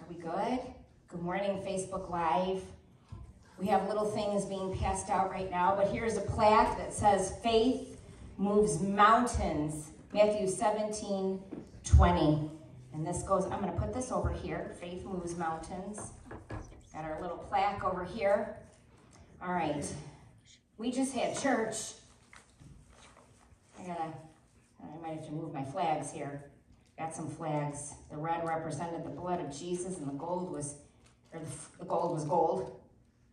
Are we good? Good morning, Facebook Live. We have little things being passed out right now, but here's a plaque that says Faith Moves Mountains, Matthew 17, 20. And this goes, I'm going to put this over here. Faith Moves Mountains. Got our little plaque over here. All right. We just had church. I gotta, I might have to move my flags here. Got some flags. The red represented the blood of Jesus, and the gold was, or the, gold was gold,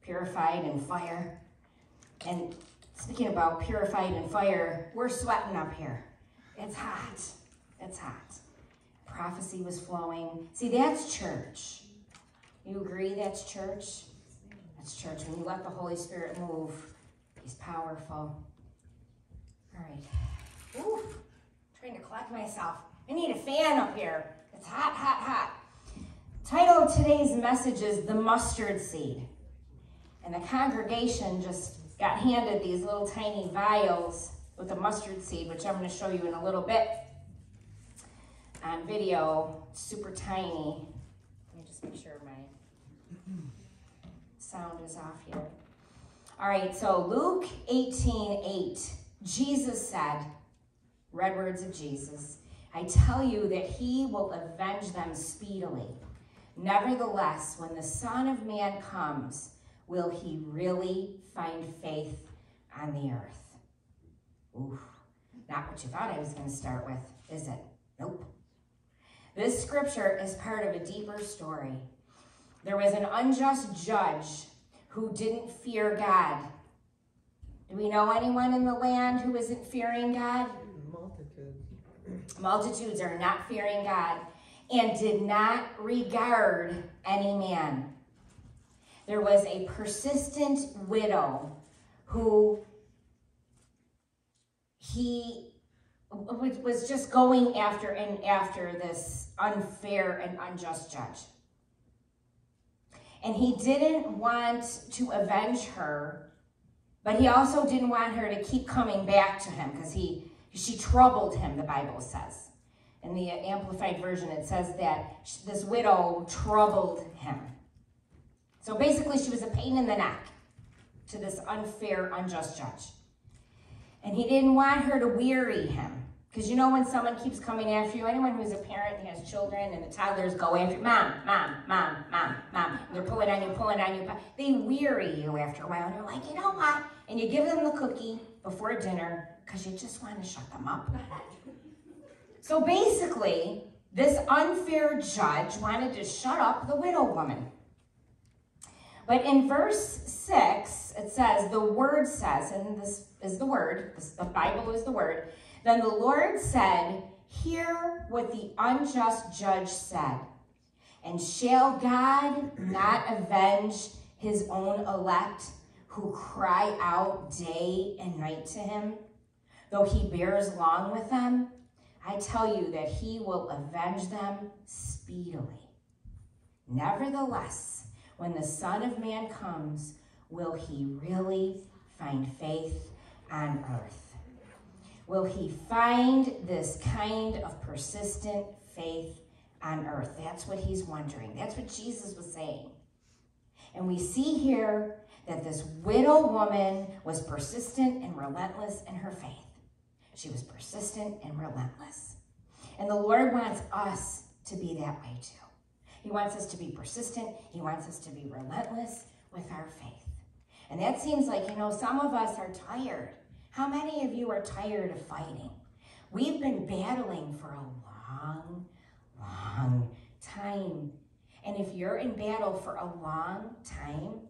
purified in fire. And speaking about purified in fire, we're sweating up here. It's hot. It's hot. Prophecy was flowing. See, that's church. You agree that's church? That's church. When you let the Holy Spirit move, He's powerful. All right. Ooh, trying to collect myself. I need a fan up here. It's hot, hot, hot. Title of today's message is The Mustard Seed. And the congregation just got handed these little tiny vials with the mustard seed, which I'm going to show you in a little bit on video. Super tiny. Let me just make sure my sound is off here. All right, so Luke 18 8, Jesus said, red words of Jesus, I tell you that he will avenge them speedily. Nevertheless, when the Son of Man comes, will he really find faith on the earth? Oof, not what you thought I was going to start with, is it? Nope. This scripture is part of a deeper story. There was an unjust judge who didn't fear God. Do we know anyone in the land who isn't fearing God? Multitudes. Are not fearing God and did not regard any man. There was a persistent widow who he was just going after and after this unfair and unjust judge. And he didn't want to avenge her, but he also didn't want her to keep coming back to him because he she troubled him, the Bible says. In the Amplified Version, it says that this widow troubled him. So basically, she was a pain in the neck to this unfair, unjust judge. And he didn't want her to weary him. Because you know when someone keeps coming after you, anyone who's a parent and has children and the toddlers go after you, mom, mom, mom, mom, mom, they're pulling on you, pulling on you, they weary you after a while. And you're like, you know what? And you give them the cookie before dinner because you just want to shut them up. so basically, this unfair judge wanted to shut up the widow woman. But in verse 6, it says, the word says, and this is the word, the Bible is the word, then the Lord said, Hear what the unjust judge said. And shall God not avenge his own elect who cry out day and night to him, though he bears long with them? I tell you that he will avenge them speedily. Nevertheless, when the Son of Man comes, will he really find faith on earth? Will he find this kind of persistent faith on earth? That's what he's wondering. That's what Jesus was saying. And we see here that this widow woman was persistent and relentless in her faith. She was persistent and relentless. And the Lord wants us to be that way too. He wants us to be persistent. He wants us to be relentless with our faith. And that seems like, you know, some of us are tired. How many of you are tired of fighting? We've been battling for a long, long time. And if you're in battle for a long time,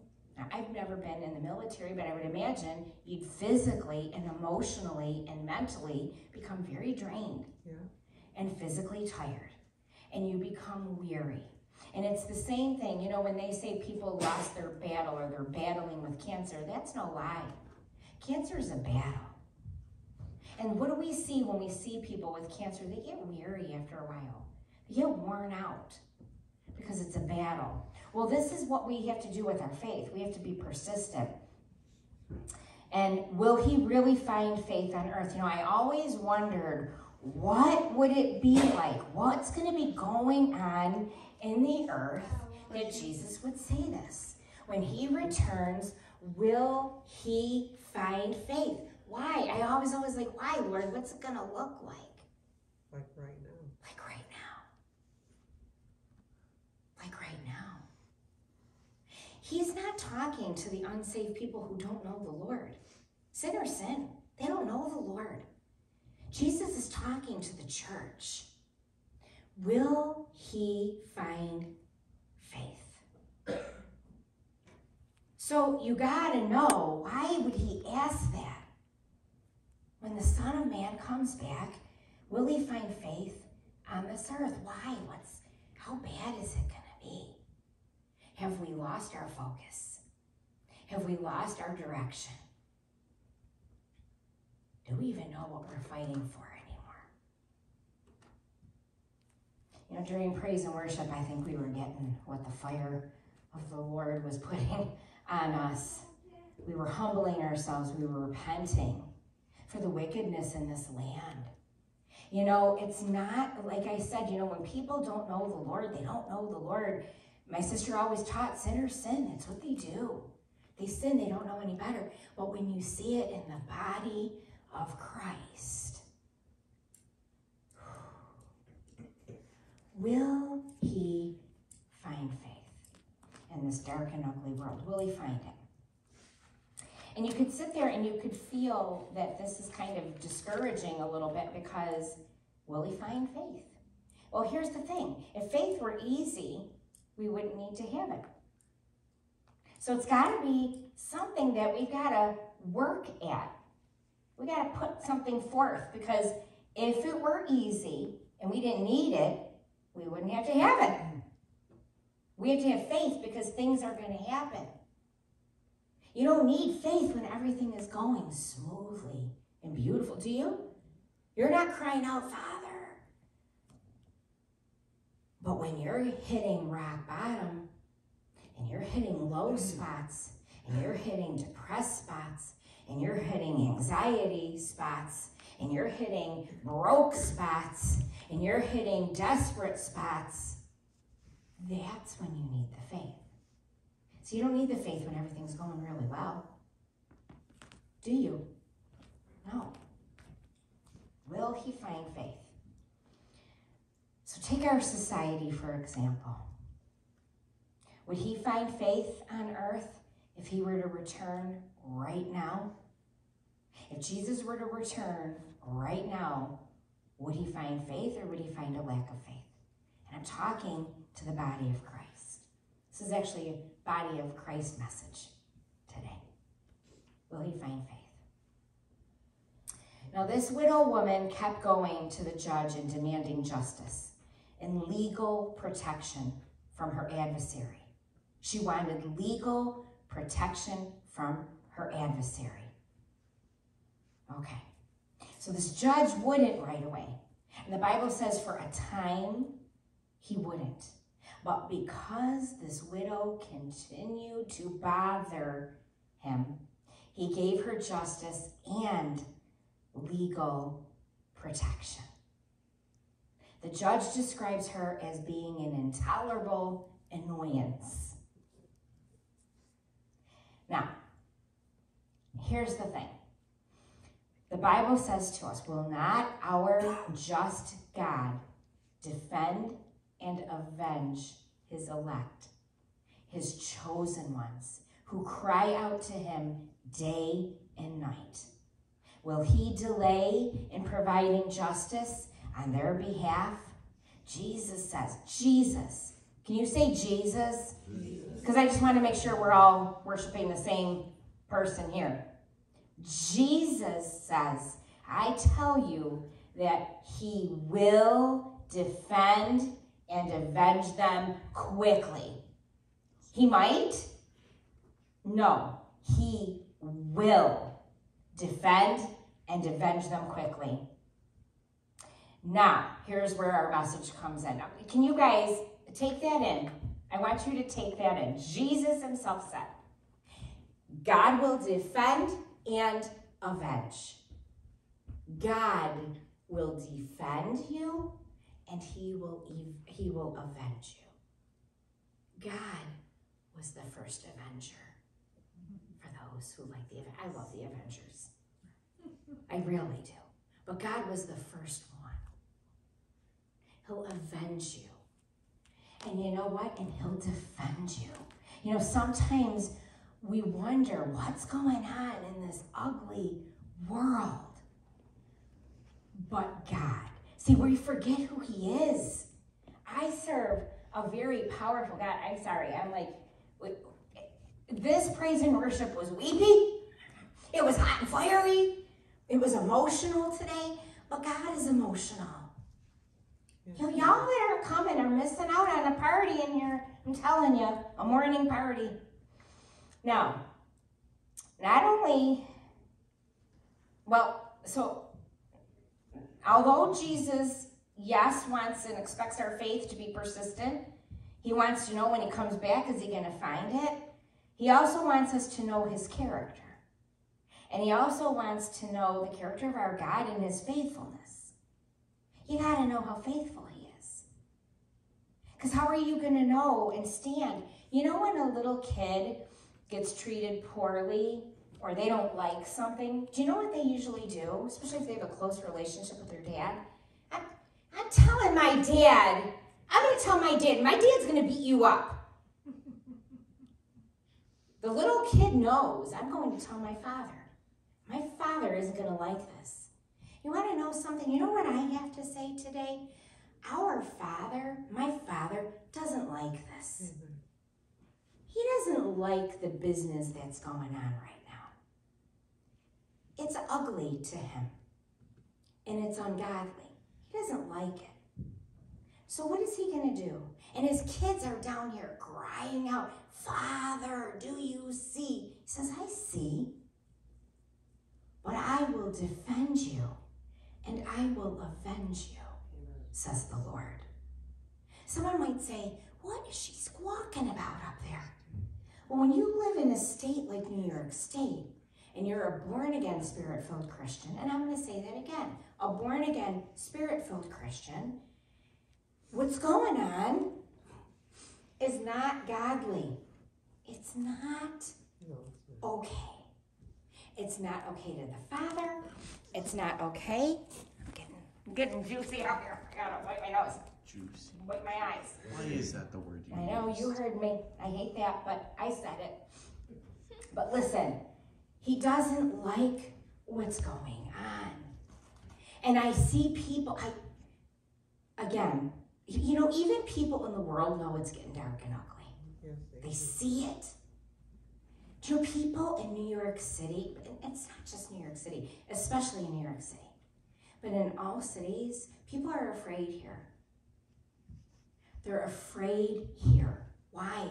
I've never been in the military, but I would imagine you'd physically and emotionally and mentally become very drained yeah. and physically tired. And you become weary. And it's the same thing, you know, when they say people lost their battle or they're battling with cancer, that's no lie. Cancer is a battle. And what do we see when we see people with cancer? They get weary after a while. They get worn out because it's a battle. Well, this is what we have to do with our faith. We have to be persistent. And will he really find faith on earth? You know, I always wondered, what would it be like? What's going to be going on in the earth that Jesus would say this. When he returns, will he find faith? Why? I always, always like, why, Lord? What's it going to look like? Like right now. Like right now. Like right now. He's not talking to the unsaved people who don't know the Lord. Sin or sin. They don't know the Lord. Jesus is talking to the church. Will he find faith? So you got to know why would he ask that? When the Son of Man comes back, will he find faith on this earth? Why? What's how bad is it going to be? Have we lost our focus? Have we lost our direction? Do we even know what we're fighting for anymore? You know, during praise and worship, I think we were getting what the fire of the Lord was putting on us. We were humbling ourselves, we were repenting for the wickedness in this land. You know, it's not, like I said, you know, when people don't know the Lord, they don't know the Lord. My sister always taught sinners sin. It's what they do. They sin, they don't know any better. But when you see it in the body of Christ, will he find faith in this dark and ugly world? Will he find it? And you could sit there and you could feel that this is kind of discouraging a little bit because will he find faith? Well, here's the thing if faith were easy, we wouldn't need to have it. So it's got to be something that we've got to work at. We got to put something forth because if it were easy and we didn't need it, we wouldn't have to have it. We have to have faith because things are going to happen. You don't need faith when everything is going smoothly and beautiful, do you? You're not crying out, Father. But when you're hitting rock bottom and you're hitting low mm-hmm. spots and you're hitting depressed spots and you're hitting anxiety spots and you're hitting broke spots and you're hitting desperate spots, that's when you need the faith. So you don't need the faith when everything's going really well. Do you? No. Will he find faith? So take our society for example. Would he find faith on earth if he were to return right now? If Jesus were to return right now, would he find faith or would he find a lack of faith? And I'm talking to the body of Christ. This is actually a body of Christ message today. Will he find faith? Now, this widow woman kept going to the judge and demanding justice and legal protection from her adversary. She wanted legal protection from her adversary. Okay, so this judge wouldn't right away. And the Bible says for a time, he wouldn't. But because this widow continued to bother him, he gave her justice and legal protection. The judge describes her as being an intolerable annoyance. Now, here's the thing. The Bible says to us, Will not our just God defend and avenge his elect, his chosen ones, who cry out to him day and night? Will he delay in providing justice on their behalf? Jesus says, Jesus. Can you say Jesus? Because I just want to make sure we're all worshiping the same person here. Jesus says, I tell you that he will defend and avenge them quickly. He might? No, he will defend and avenge them quickly. Now, here's where our message comes in. Can you guys take that in? I want you to take that in. Jesus himself said, God will defend and avenge. God will defend you and he will he will avenge you. God was the first Avenger. For those who like the, I love the Avengers. I really do. But God was the first one. He'll avenge you. And you know what? And He'll defend you. You know, sometimes we wonder what's going on in this ugly world. But God. See, we forget who He is. I serve a very powerful God. I'm sorry. I'm like, this praise and worship was weepy. It was hot and fiery. It was emotional today. But God is emotional. Y'all that are coming are missing out on a party in here. I'm telling you, a morning party. Now, not only, well, so although Jesus, yes, wants and expects our faith to be persistent, he wants to know when he comes back, is he going to find it? He also wants us to know his character. And he also wants to know the character of our God and his faithfulness. You got to know how faithful he is. Because how are you going to know and stand? You know when a little kid gets treated poorly or they don't like something, do you know what they usually do? Especially if they have a close relationship with their dad. I'm, I'm telling my dad, I'm going to tell my dad, my dad's going to beat you up. the little kid knows, I'm going to tell my father. My father isn't going to like this. You want to know something? You know what I have to say today? Our father, my father, doesn't like this. Mm-hmm. He doesn't like the business that's going on right now. It's ugly to him, and it's ungodly. He doesn't like it. So, what is he going to do? And his kids are down here crying out, Father, do you see? He says, I see. But I will defend you and I will avenge you, says the Lord. Someone might say, What is she squawking about up there? Well, when you live in a state like New York State, and you're a born again, spirit filled Christian, and I'm going to say that again a born again, spirit filled Christian, what's going on is not godly. It's not okay. It's not okay to the Father. It's not okay. I'm getting, I'm getting juicy out here. I gotta wipe my nose. Juicy. Wipe my eyes. Why is that the word you I know you heard me. I hate that, but I said it. But listen, he doesn't like what's going on. And I see people, I again, you know, even people in the world know it's getting dark and ugly. Yes, They see it. Know people in New York City, it's not just New York City, especially in New York City, but in all cities, people are afraid here. They're afraid here. Why?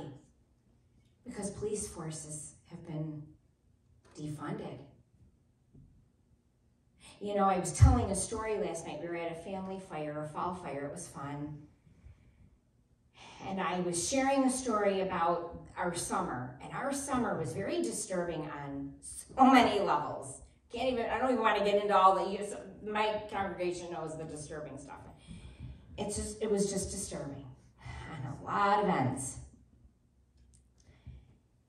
Because police forces have been defunded. You know, I was telling a story last night. We were at a family fire, a fall fire. It was fun. And I was sharing a story about our summer, and our summer was very disturbing on so many levels. Can't even, I don't even want to get into all the, use. my congregation knows the disturbing stuff. It's just, it was just disturbing on a lot of ends.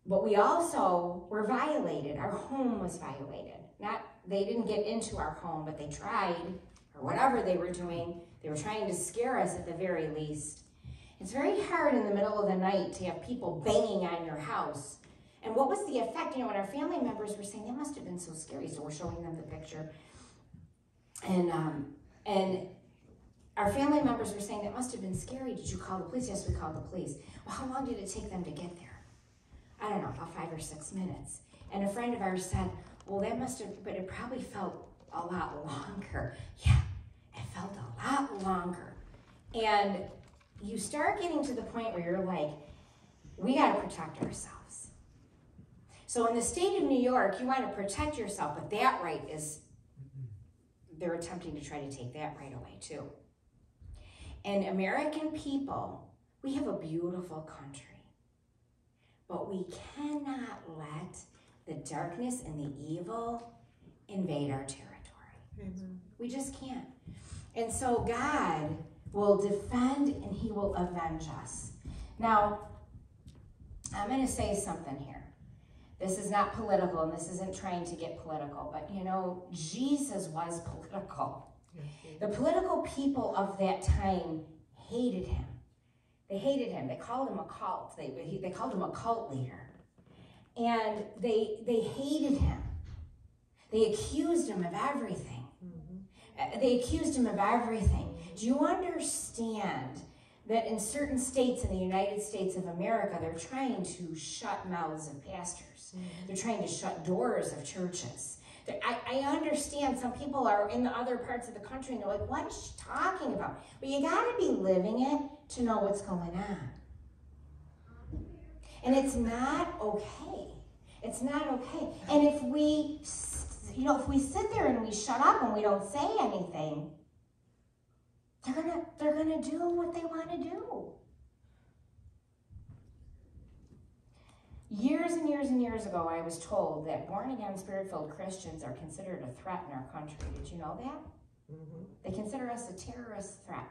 But we also were violated. Our home was violated. Not, they didn't get into our home, but they tried, or whatever they were doing. They were trying to scare us at the very least. It's very hard in the middle of the night to have people banging on your house. And what was the effect? You know, when our family members were saying, that must have been so scary. So we're showing them the picture. And, um, and our family members were saying, that must have been scary. Did you call the police? Yes, we called the police. Well, how long did it take them to get there? I don't know, about five or six minutes. And a friend of ours said, well, that must have, but it probably felt a lot longer. Yeah, it felt a lot longer. And you start getting to the point where you're like, we got to protect ourselves. So in the state of New York, you want to protect yourself, but that right is, they're attempting to try to take that right away too. And American people, we have a beautiful country, but we cannot let the darkness and the evil invade our territory. Amen. We just can't. And so God will defend and he will avenge us. Now, I'm going to say something here. This is not political and this isn't trying to get political, but you know, Jesus was political. The political people of that time hated him. They hated him. They called him a cult. They, they called him a cult leader. And they, they hated him. They accused him of everything. Mhm. Uh, They accused him of everything. Do you understand that in certain states in the United States of America, they're trying to shut mouths of pastors? Mm-hmm. They're trying to shut doors of churches. I, I understand some people are in the other parts of the country and they're like, what is she talking about? But you got to be living it to know what's going on. And it's not okay. It's not okay. And if we, you know, if we sit there and we shut up and we don't say anything, they're gonna they're gonna do what they want to do. Years and years and years ago, I was told that born again, spirit filled Christians are considered a threat in our country. Did you know that? Mhm. They consider us a terrorist threat.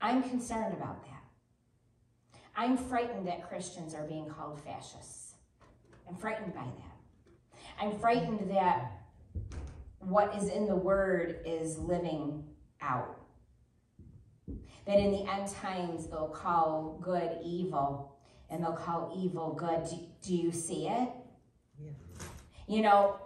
I'm concerned about that. I'm frightened that Christians are being called fascists. I'm frightened by that. I'm frightened that what is in the word is living out. That in the end times they'll call good evil and they'll call evil good. Do, do you see it? Yeah. You know,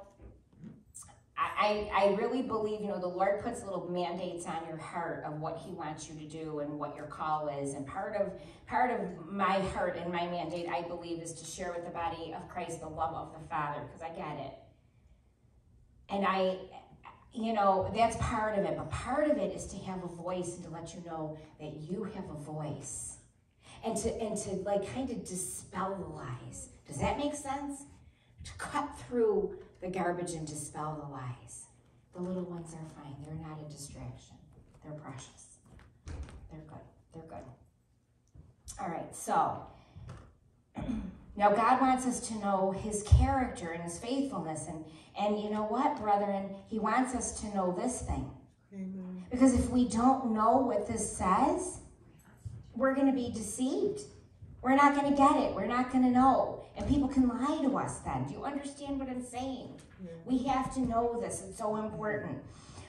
I, I I really believe, you know, the Lord puts little mandates on your heart of what He wants you to do and what your call is. And part of part of my heart and my mandate, I believe, is to share with the body of Christ the love of the Father, because I get it. And I, you know, that's part of it. But part of it is to have a voice and to let you know that you have a voice. And to and to like kind of dispel the lies. Does that make sense? To cut through the garbage and dispel the lies. The little ones are fine. They're not a distraction. They're precious. They're good. They're good. All right, so now God wants us to know his character and his faithfulness. And, and you know what, brethren? He wants us to know this thing. Amen. Because if we don't know what this says, we're going to be deceived. We're not going to get it. We're not going to know. And people can lie to us then. Do you understand what I'm saying? Yeah. We have to know this. It's so important.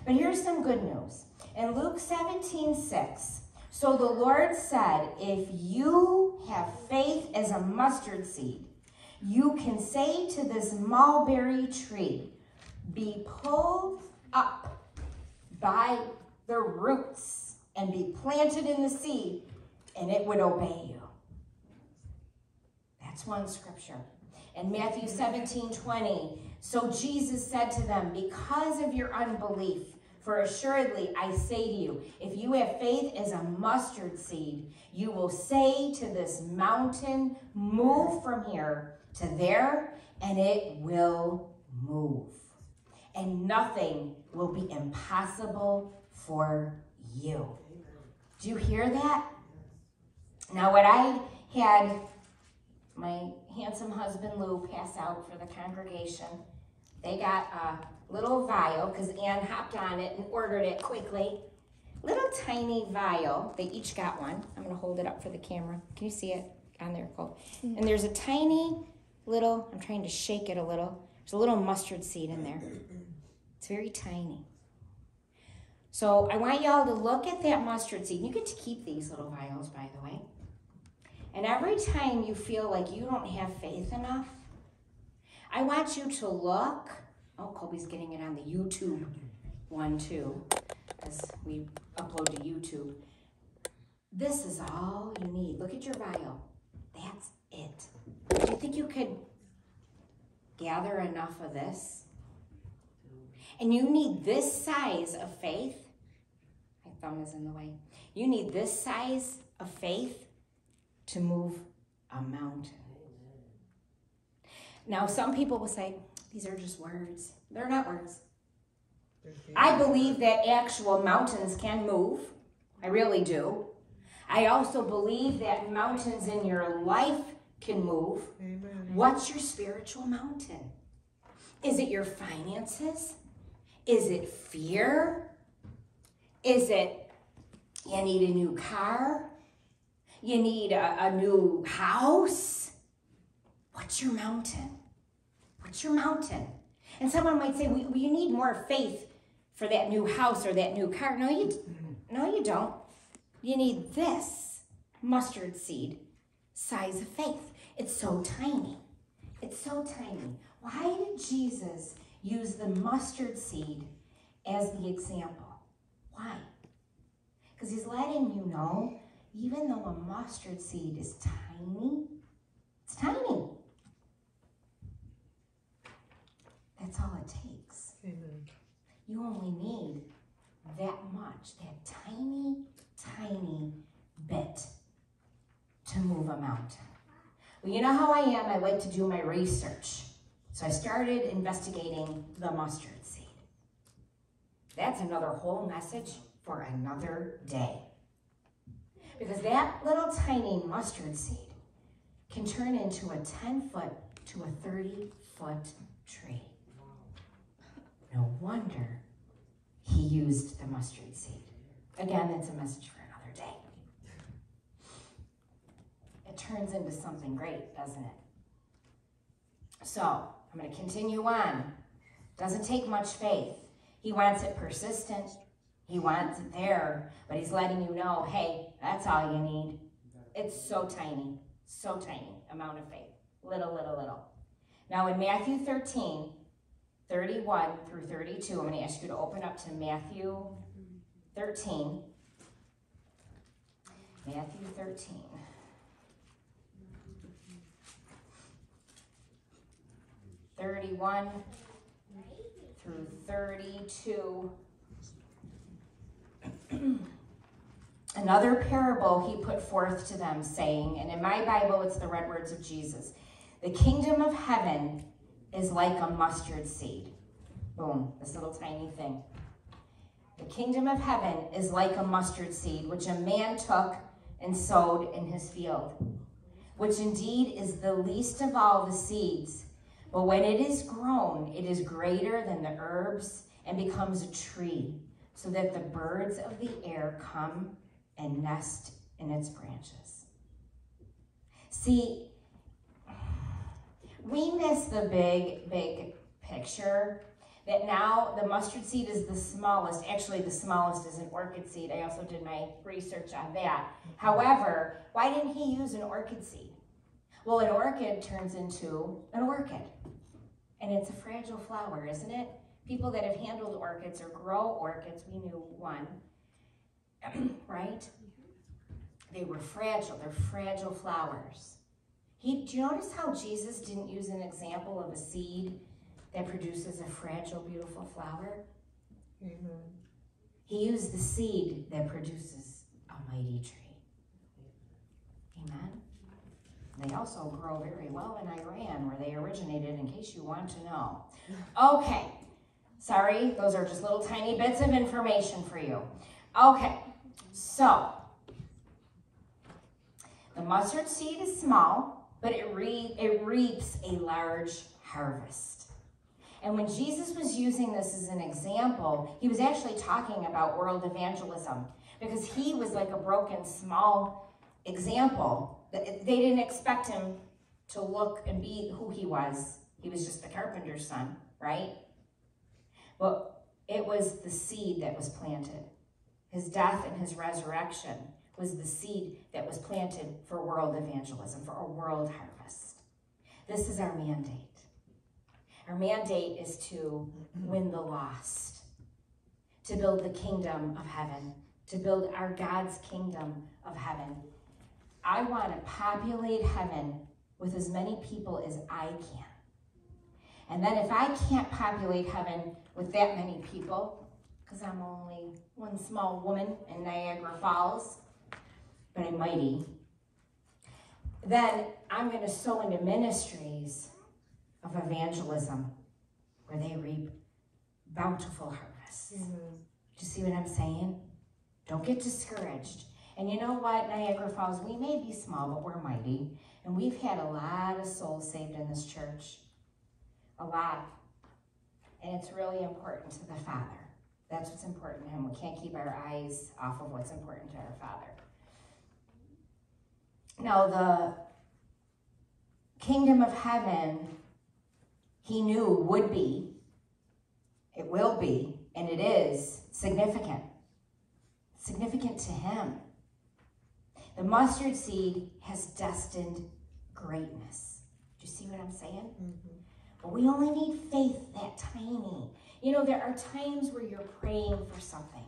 But here's some good news. In Luke 17 6, so the Lord said, If you have faith as a mustard seed, you can say to this mulberry tree, Be pulled up by the roots and be planted in the sea, and it would obey you. That's one scripture. In Matthew 17 20, so Jesus said to them, Because of your unbelief, for assuredly I say to you, if you have faith as a mustard seed, you will say to this mountain, Move from here to there, and it will move. And nothing will be impossible for you. Do you hear that? Now, what I had my handsome husband Lou pass out for the congregation, they got a little vial because Ann hopped on it and ordered it quickly. Little tiny vial. They each got one. I'm going to hold it up for the camera. Can you see it on there, Cole? Hmm. And there's a tiny little, I'm trying to shake it a little. There's a little mustard seed in there. It's very tiny. So I want y'all to look at that mustard seed. You get to keep these little vials, by the way. And every time you feel like you don't have faith enough, I want you to look. Oh, Colby's getting it on the YouTube one too, as we upload to YouTube. This is all you need. Look at your vial. That's it. Do you think you could gather enough of this? And you need this size of faith. My thumb is in the way. You need this size of faith to move a mountain. Now, some people will say, these are just words. They're not words. I believe that actual mountains can move. I really do. I also believe that mountains in your life can move. Amen. What's your spiritual mountain? Is it your finances? Is it fear? Is it you need a new car? you need a, a new house. What's your mountain? What's your mountain? And someone might say, well, you need more faith for that new house or that new car. No, you, no, you don't. You need this mustard seed size of faith. It's so tiny. It's so tiny. Why did Jesus use the mustard seed as the example? Why? Because he's letting you know, even though a mustard seed is tiny, it's tiny. That's all it takes. Amen. You only need that much, that tiny, tiny bit to move a mountain. Well, you know how I am. I like to do my research. So I started investigating the mustard seed. That's another whole message for another day. Because that little tiny mustard seed can turn into a 10 foot to a 30 foot tree. No wonder he used the mustard seed. Again, that's a message for another day. It turns into something great, doesn't it? So, I'm going to continue on. Doesn't take much faith. He wants it persistent. He wants it there, but he's letting you know, hey, that's all you need. It's so tiny, so tiny amount of faith. Little, little, little. Now in Matthew 13, 31 through 32, I'm going to ask you to open up to Matthew 13. Matthew 13. Thirty-one through thirty-two. Another parable he put forth to them, saying, and in my Bible it's the red words of Jesus the kingdom of heaven is like a mustard seed. Boom, this little tiny thing. The kingdom of heaven is like a mustard seed, which a man took and sowed in his field, which indeed is the least of all the seeds. But when it is grown, it is greater than the herbs and becomes a tree, so that the birds of the air come and nest in its branches. See, we miss the big, big picture that now the mustard seed is the smallest. Actually, the smallest is an orchid seed. I also did my research on that. However, why didn't he use an orchid seed? Well, an orchid turns into an orchid. And it's a fragile flower, isn't it? People that have handled orchids or grow orchids, we knew one, right? They were fragile. They're fragile flowers. He, do you notice how Jesus didn't use an example of a seed that produces a fragile, beautiful flower? Amen. He used the seed that produces a mighty tree. Amen. They also grow very well in Iran, where they originated, in case you want to know. Okay. Sorry, those are just little tiny bits of information for you. Okay, so the mustard seed is small, but it, re- it reaps a large harvest. And when Jesus was using this as an example, he was actually talking about world evangelism because he was like a broken, small example. They didn't expect him to look and be who he was. He was just the carpenter's son, right? But it was the seed that was planted. His death and his resurrection was the seed that was planted for world evangelism, for a world harvest. This is our mandate. Our mandate is to win the lost, to build the kingdom of heaven, to build our God's kingdom of heaven. I want to populate heaven with as many people as I can. And then if I can't populate heaven with that many people, because I'm only one small woman in Niagara Falls, but I'm mighty, then I'm going to sow into ministries of evangelism where they reap bountiful harvests. Amen. Do you see what I'm saying? Don't get discouraged. And you know what, Niagara Falls, we may be small, but we're mighty. And we've had a lot of souls saved in this church. A lot. And it's really important to the Father. That's what's important to Him. We can't keep our eyes off of what's important to our Father. Now, the kingdom of heaven, he knew would be, it will be, and it is significant. Significant to him. The mustard seed has destined greatness. Do you see what I'm saying? Mhm. But we only need faith that tiny. You know, there are times where you're praying for something.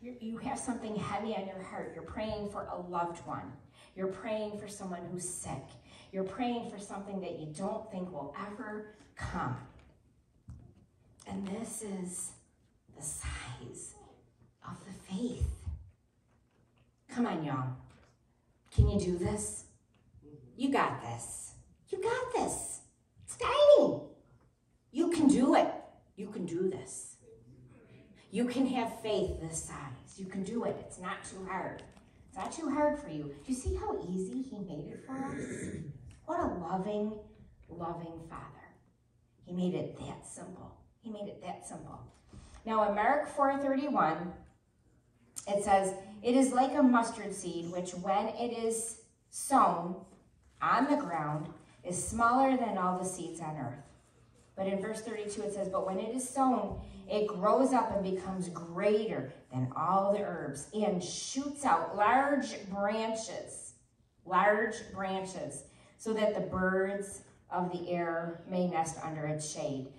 You, you have something heavy on your heart. You're praying for a loved one. You're praying for someone who's sick. You're praying for something that you don't think will ever come. And this is the size of the faith. Come on, y'all. Can you do this? You got this. You got this. It's tiny. You can do it. You can do this. You can have faith this size. You can do it. It's not too hard. It's not too hard for you. Do you see how easy he made it for us? What a loving, loving Father. He made it that simple. He made it that simple. Now in Mark 4:31, it says, "It is like a mustard seed which when it is sown on the ground is smaller than all the seeds on earth." But in verse 32 it says, "But when it is sown, it grows up and becomes greater than all the herbs and shoots out large branches, large branches, so that the birds of the air may nest under its shade."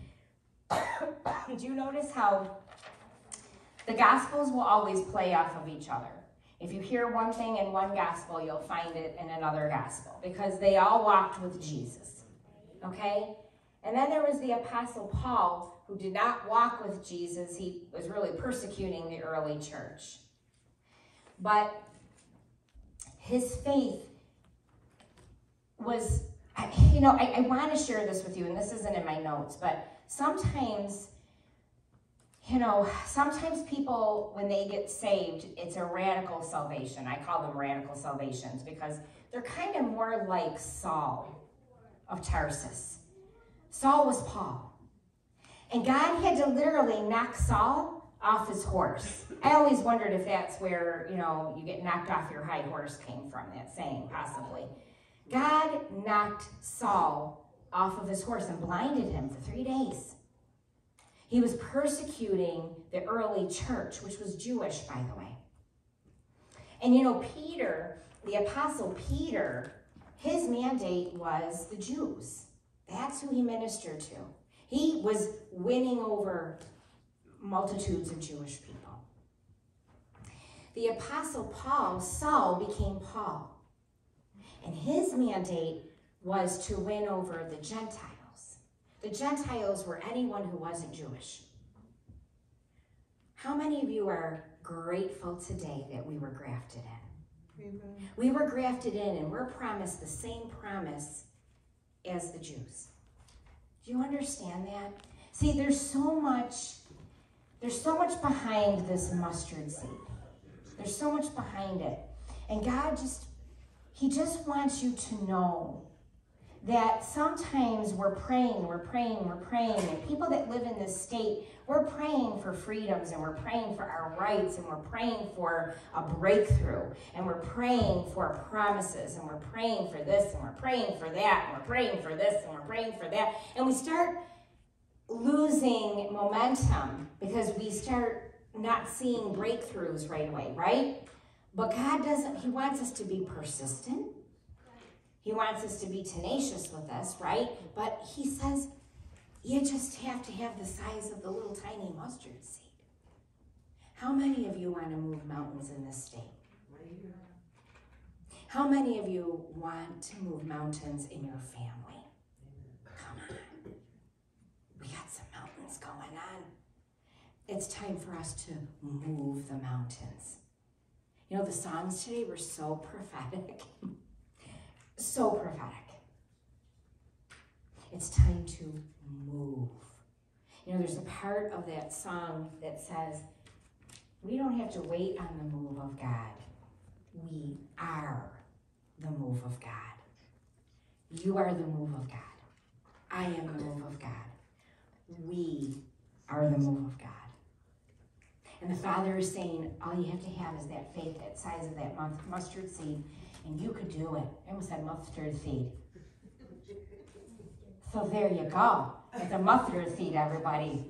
Do you notice how the gospels will always play off of each other? If you hear one thing in one gospel, you'll find it in another gospel because they all walked with Jesus. Okay? And then there was the apostle Paul who did not walk with Jesus. He was really persecuting the early church. But his faith was, you know, I, I want to share this with you, and this isn't in my notes, but sometimes, you know, sometimes people, when they get saved, it's a radical salvation. I call them radical salvations because they're kind of more like Saul of Tarsus. Saul was Paul. And God had to literally knock Saul off his horse. I always wondered if that's where, you know, you get knocked off your high horse came from, that saying, possibly. God knocked Saul off of his horse and blinded him for three days. He was persecuting the early church, which was Jewish, by the way. And you know, Peter, the apostle Peter, his mandate was the Jews. That's who he ministered to. He was winning over multitudes of Jewish people. The apostle Paul, Saul, became Paul. And his mandate was to win over the Gentiles. The Gentiles were anyone who wasn't Jewish. How many of you are grateful today that we were grafted in? Amen. We were grafted in and we're promised the same promise as the Jews. Do you understand that? See, there's so much there's so much behind this mustard seed. There's so much behind it. And God just he just wants you to know that sometimes we're praying, we're praying, we're praying, and people that live in this state, we're praying for freedoms and we're praying for our rights and we're praying for a breakthrough and we're praying for promises and we're praying for this and we're praying for that and we're praying for this and we're praying for that. And we start losing momentum because we start not seeing breakthroughs right away, right? But God doesn't, He wants us to be persistent. He wants us to be tenacious with us, right? But He says, you just have to have the size of the little tiny mustard seed. How many of you want to move mountains in this state? How many of you want to move mountains in your family? Come on. We got some mountains going on. It's time for us to move the mountains. You know, the songs today were so prophetic. So prophetic. It's time to move. You know, there's a part of that song that says, we don't have to wait on the move of God. We are the move of God. You are the move of God. I am the move of God. We are the move of God. And the Father is saying, all you have to have is that faith, that size of that mustard seed. And you could do it. I almost said mustard seed. So there you go. It's a mustard seed, everybody.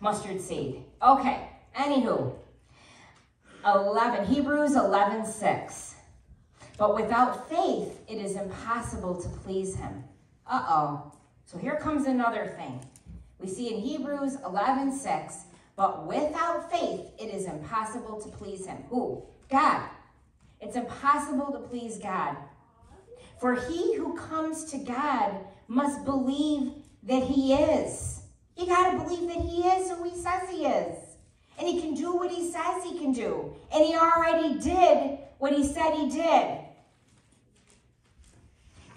Mustard seed. Okay, anywho. 11, Hebrews 11, 6. But without faith, it is impossible to please him. Uh-oh. So here comes another thing. We see in Hebrews 11, 6, but without faith, it is impossible to please him. Who? God. It's impossible to please God. For he who comes to God must believe that he is. You got to believe that he is who he says he is. And he can do what he says he can do. And he already did what he said he did.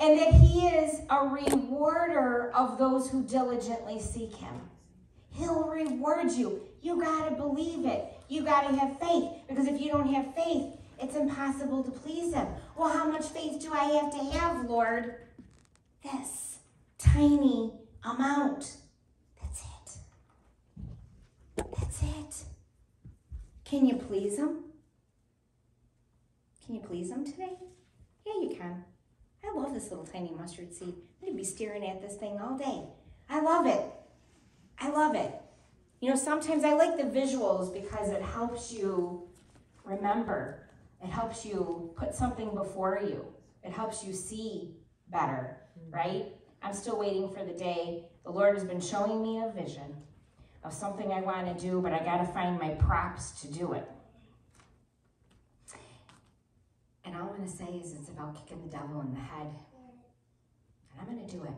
And that he is a rewarder of those who diligently seek him. He'll reward you. You got to believe it. You got to have faith. Because if you don't have faith, it's impossible to please him. Well, how much faith do I have to have, Lord? This tiny amount. That's it. That's it. Can you please him? Can you please him today? Yeah, you can. I love this little tiny mustard seed. To be staring at this thing all day. I love it. I love it. You know, sometimes I like the visuals because it helps you remember. It helps you put something before you. It helps you see better, mm. right? I'm still waiting for the day. The Lord has been showing me a vision of something I want to do, but I got to find my props to do it. And all I'm going to say is it's about kicking the devil in the head. And I'm going to do it.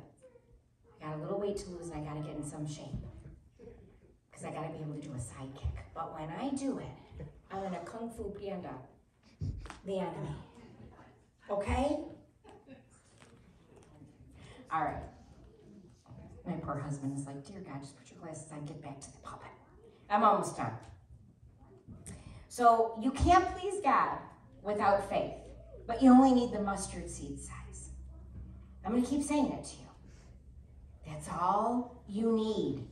I got a little weight to lose and I got to get in some shape. Because I got to be able to do a side kick. But when I do it, I'm going to kung fu panda the enemy. Okay? All right. My poor husband is like, Dear God, just put your glasses on, get back to the puppet. I'm almost done. So you can't please God without faith, but you only need the mustard seed size. I'm going to keep saying it to you. That's all you need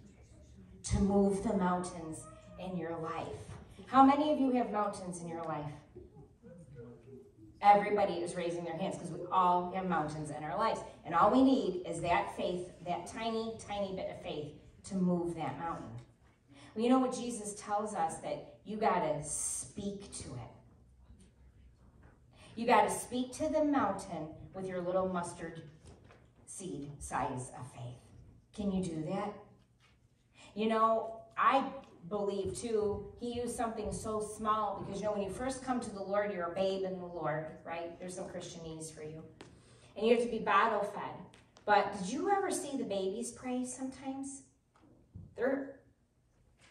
to move the mountains in your life. How many of you have mountains in your life? Everybody is raising their hands because we all have mountains in our lives. And all we need is that faith, that tiny, tiny bit of faith to move that mountain. Well, you know what Jesus tells us that you got to speak to it. You got to speak to the mountain with your little mustard seed size of faith. Can you do that? You know, I believe too, he used something so small because you know, when you first come to the Lord, you're a babe in the Lord, right? There's some Christianese for you. And you have to be bottle fed. But did you ever see the babies pray sometimes? They're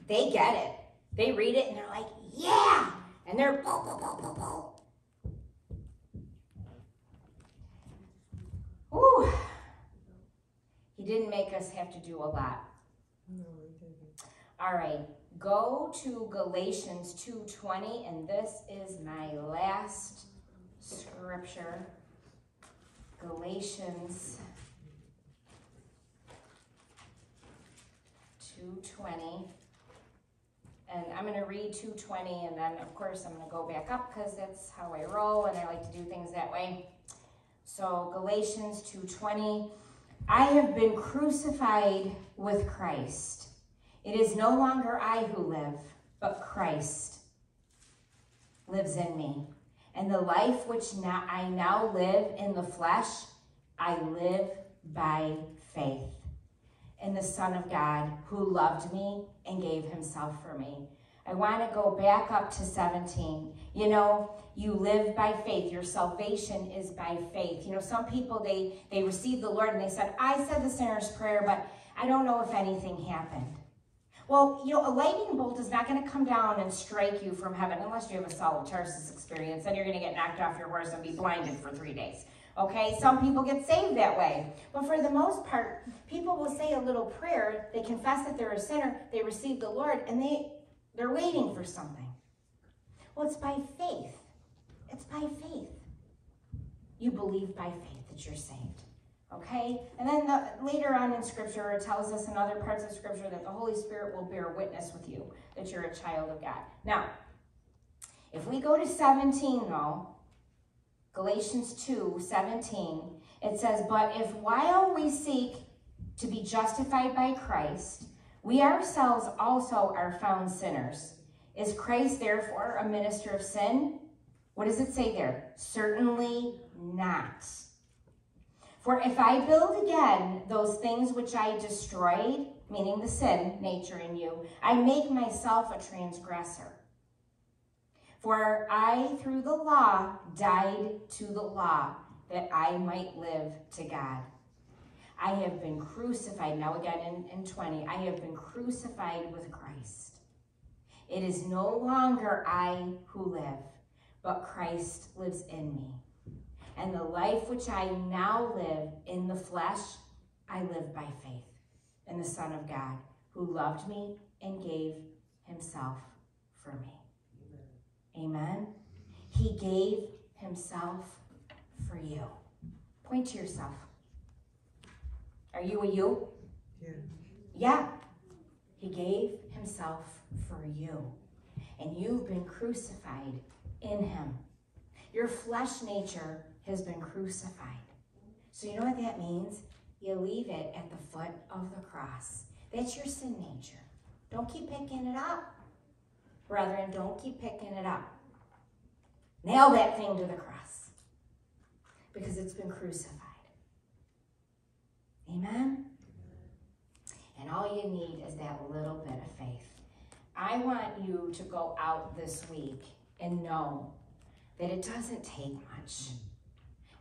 they get it. They read it and they're like, yeah! And they're Ooh. He didn't make us have to do a lot. No, he didn't. All right, go to Galatians 2.20, and this is my last scripture. Galatians 2.20. And I'm going to read 220, and then, of course, I'm going to go back up because that's how I roll, and I like to do things that way. So Galatians 2.20, I have been crucified with Christ. It is no longer I who live, but Christ lives in me. And the life which now I now live in the flesh, I live by faith in the Son of God who loved me and gave himself for me. I want to go back up to 17. You know, you live by faith. Your salvation is by faith. You know, some people they they received the Lord and they said, "I said the sinner's prayer, but I don't know if anything happened." Well, you know, a lightning bolt is not going to come down and strike you from heaven unless you have a of Tarsus experience. Then you're going to get knocked off your horse and be blinded for three days. Okay, some people get saved that way. But for the most part, people will say a little prayer, they confess that they're a sinner, they receive the Lord, and they, they're waiting for something. Well, it's by faith. It's by faith. You believe by faith that you're saved. Okay? And then the, later on in Scripture, it tells us in other parts of Scripture that the Holy Spirit will bear witness with you that you're a child of God. Now, if we go to 17, though, Galatians 2 17, it says, But if while we seek to be justified by Christ, we ourselves also are found sinners, is Christ therefore a minister of sin? What does it say there? Certainly not. For if I build again those things which I destroyed, meaning the sin nature in you, I make myself a transgressor. For I, through the law, died to the law, that I might live to God. I have been crucified, now again in, in 20, I have been crucified with Christ. It is no longer I who live, but Christ lives in me. And the life which I now live in the flesh, I live by faith in the Son of God, who loved me and gave himself for me. Amen. He gave himself for you. Point to yourself. Are you a you? Yeah. Yeah. He gave himself for you. And you've been crucified in him. Your flesh nature has been crucified. So you know what that means? You leave it at the foot of the cross. That's your sin nature. Don't keep picking it up. Brethren, don't keep picking it up. Nail that thing to the cross because it's been crucified. Amen? And all you need is that little bit of faith. I want you to go out this week and know that it doesn't take much.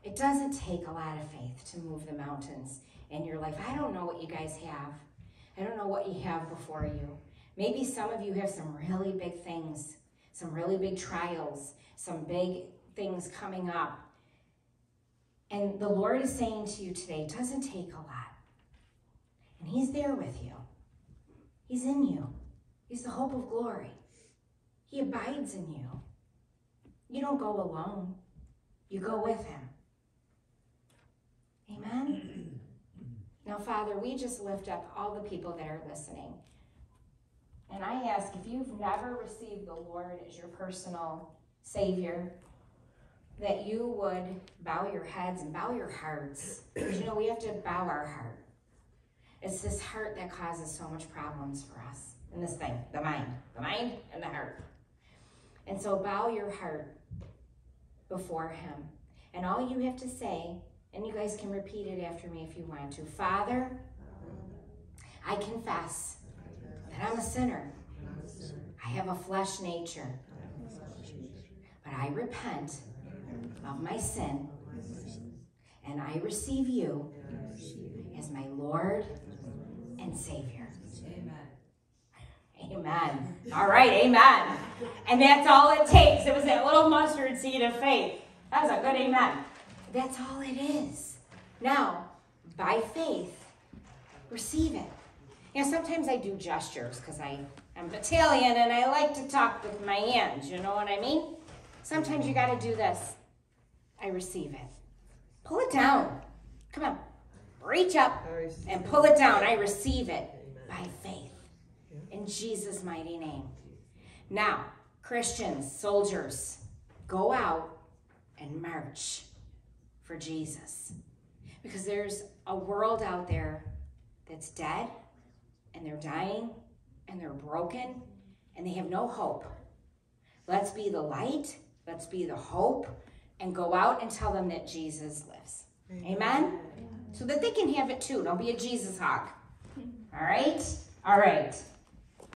It doesn't take a lot of faith to move the mountains in your life. I don't know what you guys have. I don't know what you have before you. Maybe some of you have some really big things, some really big trials, some big things coming up. And the Lord is saying to you today, it doesn't take a lot. And He's there with you. He's in you. He's the hope of glory. He abides in you. You don't go alone. You go with him. Amen? now, Father, we just lift up all the people that are listening. And I ask if you've never received the Lord as your personal Savior, that you would bow your heads and bow your hearts. Because, you know, we have to bow our heart. It's this heart that causes so much problems for us. And this thing, the mind, the mind and the heart. And so bow your heart before Him. And all you have to say, and you guys can repeat it after me if you want to Father, I confess that I'm a sinner. I have a flesh nature. But I repent of my sin and I receive you as my Lord and Savior. Amen. Amen. All right, amen. And that's all it takes. It was that little mustard seed of faith. That was a good amen. That's all it is. Now, by faith, receive it. You know, sometimes I do gestures because I am Italian and I like to talk with my hands. You know what I mean? Sometimes you got to do this. I receive it. Pull it down. Come on. Reach up and pull it down. I receive it by faith in Jesus' mighty name. Now, Christians, soldiers, go out and march for Jesus. Because there's a world out there that's dead and they're dying and they're broken and they have no hope. Let's be the light, let's be the hope, and go out and tell them that Jesus lives. Amen? Amen? So that they can have it too. Don't be a Jesus hawk. All right? All right.